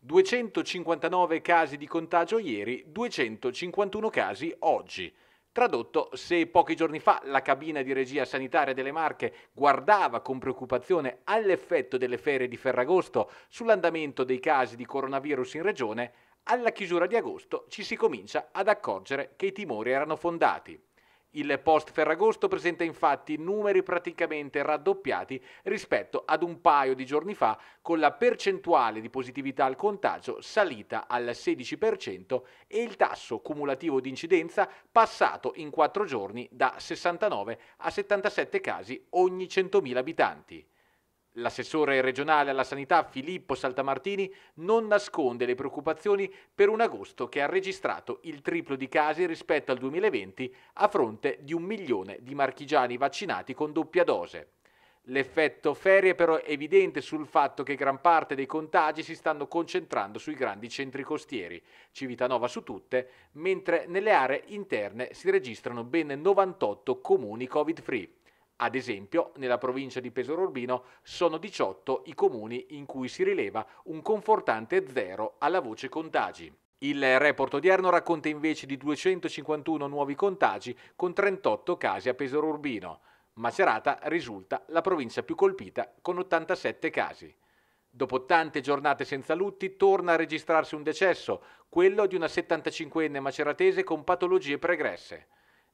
259 casi di contagio ieri, 251 casi oggi. Tradotto, se pochi giorni fa la cabina di regia sanitaria delle Marche guardava con preoccupazione all'effetto delle ferie di Ferragosto sull'andamento dei casi di coronavirus in regione, alla chiusura di agosto ci si comincia ad accorgere che i timori erano fondati. Il post Ferragosto presenta infatti numeri praticamente raddoppiati rispetto ad un paio di giorni fa, con la percentuale di positività al contagio salita al 16% e il tasso cumulativo di incidenza passato in quattro giorni da 69 a 77 casi ogni 100.000 abitanti. L'assessore regionale alla sanità Filippo Saltamartini non nasconde le preoccupazioni per un agosto che ha registrato il triplo di casi rispetto al 2020 a fronte di un milione di marchigiani vaccinati con doppia dose. L'effetto ferie però è evidente sul fatto che gran parte dei contagi si stanno concentrando sui grandi centri costieri, Civitanova su tutte, mentre nelle aree interne si registrano ben 98 comuni covid-free. Ad esempio, nella provincia di Pesaro Urbino sono 18 i comuni in cui si rileva un confortante zero alla voce contagi. Il report odierno racconta invece di 251 nuovi contagi con 38 casi a Pesaro Urbino. Macerata risulta la provincia più colpita con 87 casi. Dopo tante giornate senza lutti, torna a registrarsi un decesso, quello di una 75enne maceratese con patologie pregresse.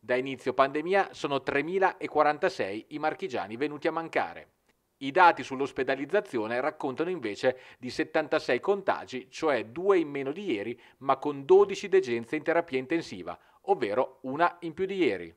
Da inizio pandemia sono 3.046 i marchigiani venuti a mancare. I dati sull'ospedalizzazione raccontano invece di 76 contagi, cioè due in meno di ieri, ma con 12 degenze in terapia intensiva, ovvero una in più di ieri.